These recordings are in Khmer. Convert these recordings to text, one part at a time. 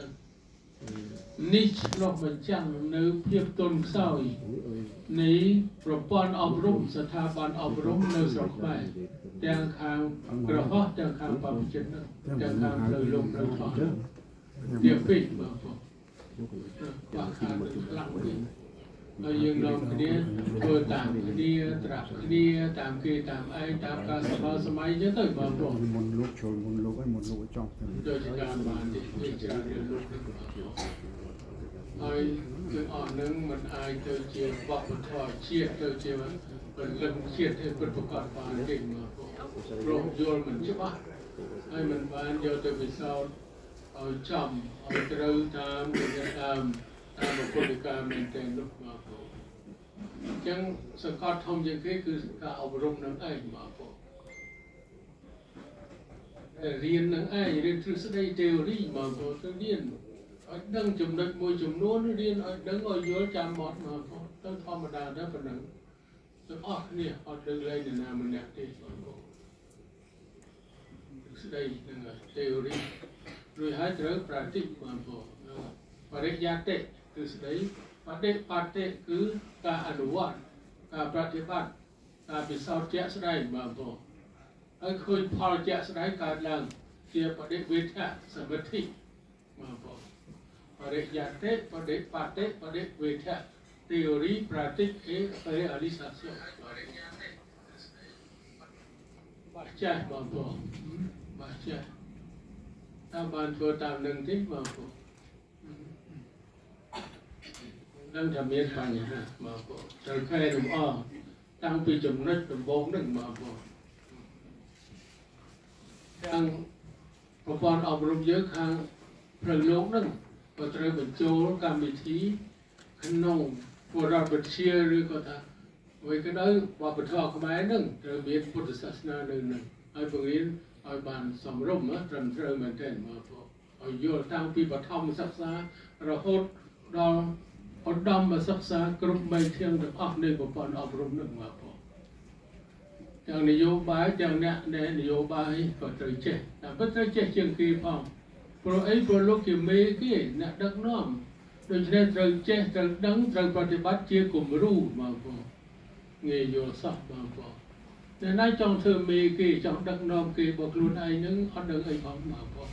ដឹងនេះឆ្លុះបញ្ចាំងនៅភាពទន់ខ្សោយនៃប្រព័ន្ធអប់រំស្ថាប័នអប់រំនៅស្រុកខ្មែរទាំងខាងក្រហោះទាំងខាងបព្វជិតនឹងទាំងខាងផ្លូវលំផ្លូវថោះទៀតពេកបងប្អូនបាក់ខាងខ្លាំងពេក ហើយយើងនាំគ្នាធ្វើតាមគ្នាត្រាប់គ្នាតាមគេតាមឯងតាមការសម័យសម័យចឹងទៅបងប្អូនមុនលោកចូលមុនលោកឲ្យមុនលោកចង់ទៅដោយការបានទីវិចាររឿងលោកនឹងហើយគឺអស់នឹងមិនអាចទៅជាវប្បធម៌ជាតិទៅជាពលិមជាតិឲ្យពិតប្រកបបានទេមកព្រោះយល់មិនច្បាស់ហើយមិនបានយកទៅពិសោធន៍ឲ្យចំឲ្យត្រូវតាមវិញ្ញាតាម តាមពុទ្ធិកាមែនទែននោះមកអញ្ចឹងសង្កត់ធំជាងគេគឺការអប់រំនឹងឯងមកបងរៀននឹងឯងរៀនទ្រឹស្ដី theory មកទៅទៅរៀនឲ្យដឹងចំណុចមួយចំនួនរៀនឲ្យដឹងឲ្យយល់ចាំបត់មកទៅធម្មតាទៅប៉ុណ្ណឹងទាំងអស់គ្នាអត់ដឹងលែងនរណាម្នាក់ទេបងប្អូនទ្រឹស្ដីហ្នឹងហើយ theory រួចហើយត្រូវ practice បងប្អូនបរិយាតិ ទ្រឹស្ដីបដិបត្តិគឺការអនុវត្តការប្រតិបត្តិការពិសោធន៍ជាក់ស្ដែងបងប្អូនហើយឃើញផលជាក់ស្ដែងកើតឡើងជាបដិវេធៈសមិទ្ធិមកបងបរិយតិបដិបតិបដិវេធៈ theory practice គេ realization បាក់ចាស់បងប្អូនបាក់ចាស់តាមបានធ្វើតាមនឹងទេបងប្អូ ននឹងថាមានបញ្ហាបងប្អូនត្រូវកែលម្អតាំងពីចំណុចដំបូងនឹងបងប្អូនខាងប្រព័ន្ធអប់រំយើងខាងផ្លូវលោកហ្នឹងក៏ត្រូវបញ្ចូលកម្មវិធីក្នុងពរដ្ឋវិទ្យាឬក៏ថាអ្វីក៏ដោយវប្បធម៌ខ្មែរហ្នឹងត្រូវមានពុទ្ធសាសនានៅហ្នឹងហើយបង្រៀនឲ្យបានសមរម្យណាត្រឹមត្រូវមែនទែនមកបងឲ្យយល់តាំងពីបឋមសិក្សារហូតដល់ ឧត្តមសិក្សាគ្រប់បីធាងទាំងអស់នៃប្រព័ន្ធអប់រំហ្នឹងមកបងទាំងនយោបាយទាំងអ្នកដែលនយោបាយក៏ត្រូវចេះតែពិតត្រូវចេះជាងគេផងព្រោះអីព្រោះលោកជាមេគេអ្នកដឹកនាំដូច្នេះត្រូវចេះត្រូវដឹងត្រូវប្រតិបត្តិជាគំរូបងប្អូនងាយយល់សោះបងប្អូនតែណាចង់ធ្វើមេគេចង់ដឹកនាំគេបើខ្លួនឯងនឹងអត់ដឹងអីផងបងប្អូន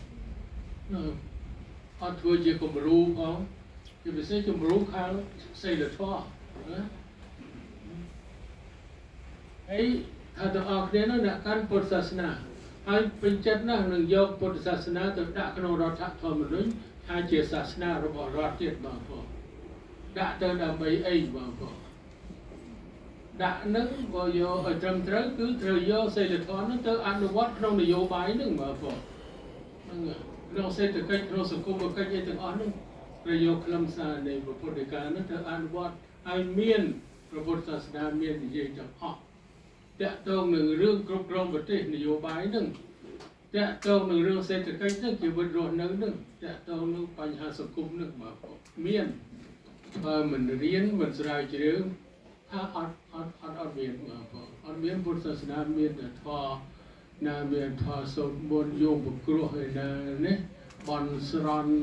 អត់ធ្វើជាគំរូផង ជាពិសេសគំរូខាងសិលធម៌ណាហើយថាទាំងអស់គ្នានោះអ្នកកាន់ពុទ្ធសាសនាហើយពេញចិត្តណាស់នឹងយកពុទ្ធសាសនាទៅដាក់ក្នុងរដ្ឋធម្មនុញ្ញថាជាសាសនារបស់រដ្ឋទៀតបងប្អូនដាក់ទៅដើម្បីអីបងប្អូនដាក់នឹងបើយកឲ្យត្រឹមត្រូវគឺត្រូវយកសេដ្ឋធម៌នឹងទៅអនុវត្តក្នុងនយោបាយនឹងបងប្អូនហ្នឹងហើយក្នុងសេដ្ឋកិច្ចក្នុងសង្គមកិច្ចអីទាំងអស់នោះត្រូវយកខ្លឹមសារនៃពុទ្ធដីកានឹងទៅអនុវត្តឲ្យមានព្រះពុទ្ធសាសនាមាននិយាយទាំងអស់តកតងនឹងរឿងគ្រប់គ្រងប្រទេសនយោបាយហ្នឹងតកតងនឹងរឿងសេដ្ឋកិច្ចហ្នឹងជីវិតរស់នៅហ្នឹងតកតងនឹងបញ្ហាសង្គមហ្នឹងបាទមានបើមិនរៀនមិនស្រាវជ្រាវថាអត់អត់អត់អត់មានបាទអត់មានពុទ្ធសាសនាមានតែធម៌ណាមានធម៌សូត្រមន្តយោមប្រគ្រោះឯណានេះបនស្រន់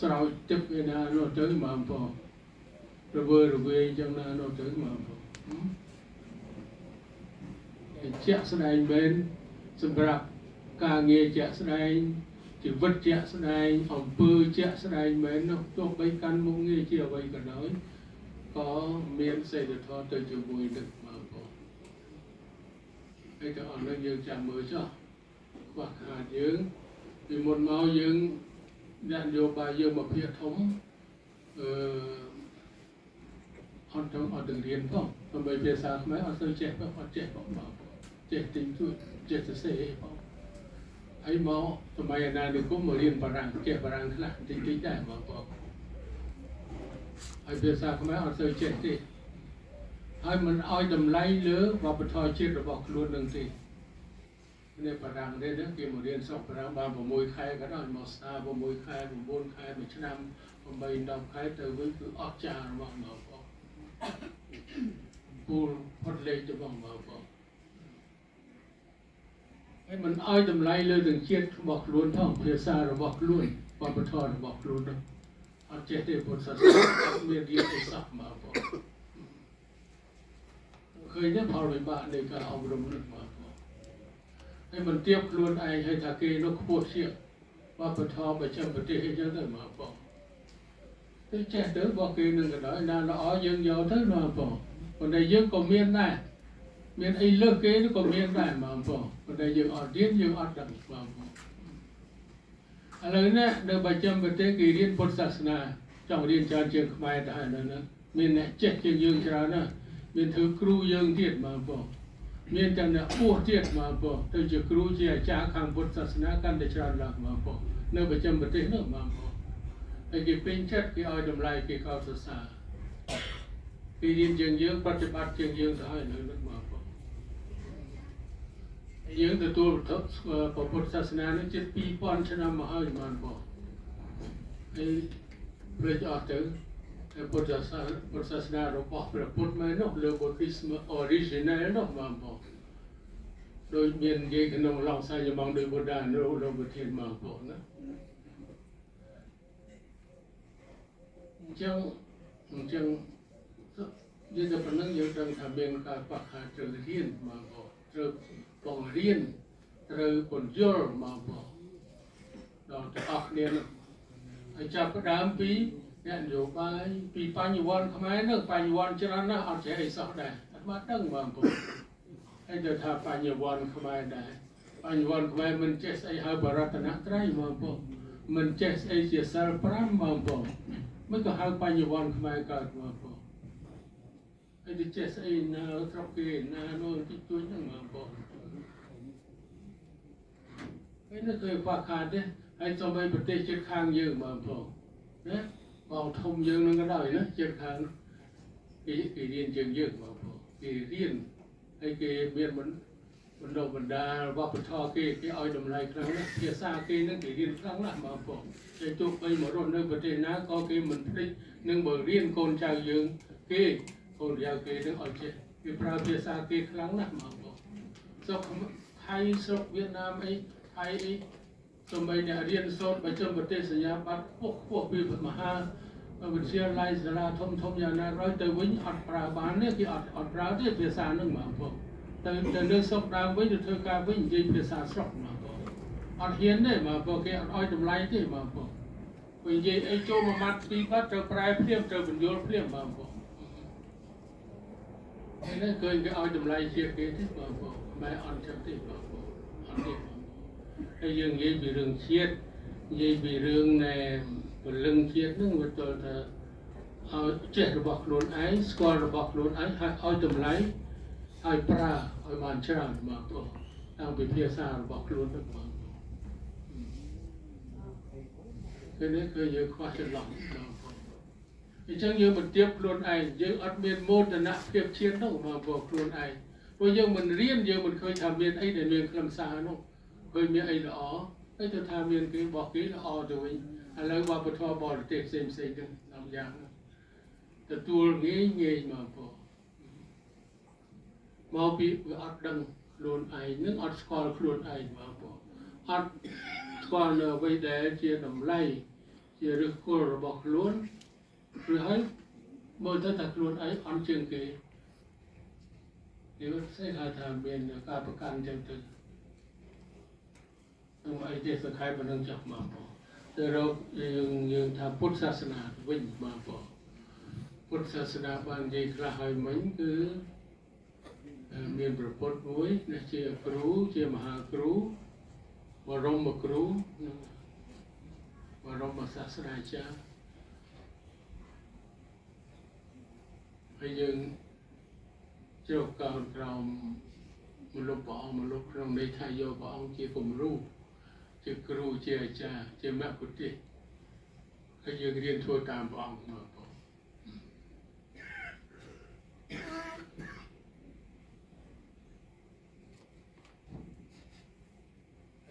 ស្រោចទឹកឯណានោះទៅបាទបងរវើរវាយចឹងណានោះទៅបាទបងជាក់ស្ដែងមែនសម្រាប់ការងារជាក់ស្ដែងជីវិតជាក់ស្ដែងអំពើជាក់ស្ដែងមែននោះទោះបីកាន់មុខងារជាអ្វីក៏ដោយក៏មានសេចក្ដីធម៌ទៅជាមួយនឹងមកបងហើយក៏អរនឹងយើងចាំមើលចុះខ្វះខាតយើងពីមុនមកយើង អ្នកនយោបាយយើងមកភាគធំអឺអត់ទៅអត់ទៅរៀនផងដើម្បីភាសាខ្មែរអត់ទៅចេះផងអត់ចេះផងមកចេះទិញជួយចេះសរសេរផងហើយមកសម័យអាណានិគមមករៀនបារាំងចេះបារាំងខ្លះតិចតិចដែរមកបងហើយភាសាខ្មែរអត់ទៅចេះទេហើយមិនឲ្យតម្លៃលើវប្បធម៌ជាតិរបស់ខ្លួននឹងទេ នេះបារាំងទេហ្នឹងគេមករៀនស្រុកបារាំងបាន6ខែក៏ដល់មកស្ដារ6ខែ9ខែមួយឆ្នាំ8 10ខែទៅវិញគឺអស្ចារ្យរបស់មកបងពូលផុតលេខទៅបងមកបងហើយមិនឲ្យតម្លៃលើទាំងជាតិរបស់ខ្លួនផងភាសារបស់ខ្លួនបបធររបស់ខ្លួននោះអត់ចេះទេពុទ្ធសាសនាអត់មានរៀនទេសោះមកបងឃើញទេផលវិបាកនៃការអប់រំនេះមកបង ហើយមិនទៀបខ្លួនឯងឲ្យថាគេនោះខ្ពស់ជាងបបធរប្រចាំប្រទេសអីចឹងទៅមកបងទៅចេះទៅបោះគេនឹងក៏ដោយណាល្អយើងយកទៅមកបងប៉ុន្តែយើងក៏មានដែរមានអីលើសគេក៏មានដែរមកបងប៉ុន្តែយើងអត់រៀនយើងអត់ដឹងបងបងឥឡូវនេះនៅបច្ចំប្រទេសគេរៀនពុទ្ធសាសនាចង់រៀនច្រើនជាងខ្មែរទៅហើយនៅនោះមានអ្នកចេះជាងយើងច្រើនណាស់មានធ្វើគ្រូយើងទៀតមកបង មានតែអ្នកពោះទៀតមកបងទៅជាគ្រូជាអាចារ្យខាងពុទ្ធសាសនាកាន់តែច្រើនឡើងមកបងនៅបច្ចំប្រទេសនោះមកបងហើយគេពេញចិត្តគេឲ្យតម្លៃគេកោតសរសើរគេរៀនជាងយើងប្រតិបត្តិជាងយើងទៅហើយនៅនោះមកបងយើងទទួលព្រះពុទ្ធសាសនានេះជិត2000ឆ្នាំមកហើយបានបងហើយព្រះអត់ទៅ ពុទ្ធសាសនាពុទ្ធសាសនារបស់ព្រះពុទ្ធមែននោះលើ Buddhism original នោះបានបងដោយមាននិយាយក្នុងឡងសាយមងដោយបុទ្ធានៅលោកប្រធានមកបងណាអញ្ចឹងអញ្ចឹងយើងទៅប៉ុណ្ណឹងយើងដឹងថាមានការបាក់ខាត្រូវរៀនមកបងត្រូវបង្រៀនត្រូវពន្យល់មកបងដល់ទាំងអស់គ្នានោះហើយចាប់ផ្ដើមពី អ្នកនយោបាយពីបញ្ញវន្តខ្មែរនោះបញ្ញវន្តច្រើនណាស់អត់ចេះអីសោះដែរអត់បានដឹងបងប្អូនហើយទៅថាបញ្ញវន្តខ្មែរដែរបញ្ញវន្តខ្មែរមិនចេះស្អីហៅបរតនត្រ័យបងប្អូនមិនចេះស្អីជាសិល5បងប្អូនមិនក៏ហៅបញ្ញវន្តខ្មែរកើតបងប្អូនហើយទៅចេះស្អីណាស្រុកគេណានោះទីជួយហ្នឹងបងប្អូនហើយនេះគឺខ្វះខាតទេហើយសូម្បីប្រទេសជិតខាងយើងបងប្អូនណា បងធំយើងនឹងក៏ដោយណាជិតខាងគេគេរៀនជាងយើងបងប្អូនគេរៀនហើយគេមានមិនបណ្ដុះបណ្ដាលវប្បធម៌គេគេឲ្យតម្លៃខ្លាំងណាស់ភាសាគេនឹងគេរៀនខ្លាំងណាស់បងប្អូនតែទោះបីមករស់នៅប្រទេសណាក៏គេមិនភ្លេចនឹងបើរៀនកូនចៅយើងគេកូនចៅគេនឹងឲ្យចេះគេប្រើភាសាគេខ្លាំងណាស់បងប្អូនស្រុកថៃស្រុកវៀតណាមអីថៃអី សូម្បីអ្នករៀនសូត្របច្ចឹមប្រទេសសញ្ញាបត្រខ្ពស់ខ្ពស់ពីមហាវិទ្យាល័យសាលាធំធំយ៉ាងណា rồi ទៅវិញអត់ប្រើបានទេគេអត់អត់ប្រើទេភាសានឹងបងប្អូនទៅទៅនៅស្រុកដើមវិញទៅធ្វើការវិញនិយាយភាសាស្រុកបងប្អូនអត់ហ៊ានទេបងប្អូនគេអត់ឲ្យតម្លៃទេបងប្អូនពេលនិយាយអីចូលមួយម៉ាត់ពីរបាត់ត្រូវប្រែភ្លាមត្រូវបញ្យល់ភ្លាមបងប្អូនហើយនេះគឺគេឲ្យតម្លៃជាគេទេបងប្អូនមិនអត់ចឹងទេបងប្អូនអត់ទេបងប្អូន ហើយយើងនិយាយពីរឿងជាតិនិយាយពីរឿងនៃពលឹងជាតិហ្នឹងវាទៅថាឲ្យចេះរបស់ខ្លួនឯងស្គាល់របស់ខ្លួនឯងហើយឲ្យតម្លៃឲ្យប្រើឲ្យបានច្រើនមកទៅតាមវិភាសារបស់ខ្លួនទៅមកគឺនេះគឺយើងខ្វះចន្លោះអញ្ចឹងយើងមិនទៀបខ្លួនឯងយើងអត់មានមោទនភាពជាតិនោះមកព្រោះខ្លួនឯងព្រោះយើងមិនរៀនយើងមិនឃើញថាមានអីដែលមានខ្លឹមសារនោះ ឃើញមានអីល្អហើយទៅថាមានគេបោះគេល្អទៅវិញឥឡូវវប្បធម៌បរទេសផ្សេងផ្សេងទៅតាមយ៉ាងទទួលងាយងាយមកពោមកពីវាអត់ដឹងខ្លួនឯងនឹងអត់ស្គាល់ខ្លួនឯងមកពោអត់ស្គាល់នៅអ្វីដែលជាតម្លៃជាឫសគល់របស់ខ្លួនឬហើយមើលទៅថាខ្លួនឯងអន់ជាងគេវាស្អីហៅថាមានការប្រកាន់ចឹងទៅ ក្នុងអីទេសខែប៉ុណ្ណឹងចុះមកបងទៅរកយើងយើងថាពុទ្ធសាសនាវិញមកបងពុទ្ធសាសនាបាននិយាយខ្លះហើយមិញគឺមានប្រពុតមួយនេះជាគ្រូជាមហាគ្រូបរមគ្រូបរមសាស្ត្រាចារ្យហើយយើងជ្រកកោនក្រោមមនុស្សព្រះអង្គមនុស្សក្នុងន័យថាយកព្រះអង្គជាគំរូ ជាគ្រូជាអាចារ្យជាមគ្គុទ្ទេសក៍ហើយយើងរៀនធ្វើតាមព្រះអង្គមកបង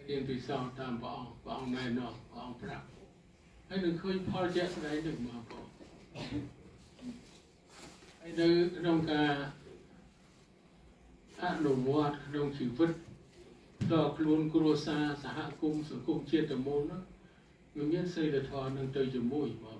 រៀនពិសោធន៍តាមព្រះអង្គព្រះអង្គណែនាំព្រះអង្គប្រាប់ហើយនឹងឃើញផលជាក់ស្ដែងនឹងមកបងហើយនៅក្នុងការអនុវត្តក្នុងជីវិត ដល់ខ្លួនគ្រួសារសហគមន៍សង្គមជាតិទាំងមូលនោះវាមានសីលធម៌នឹងទៅជាមួយបង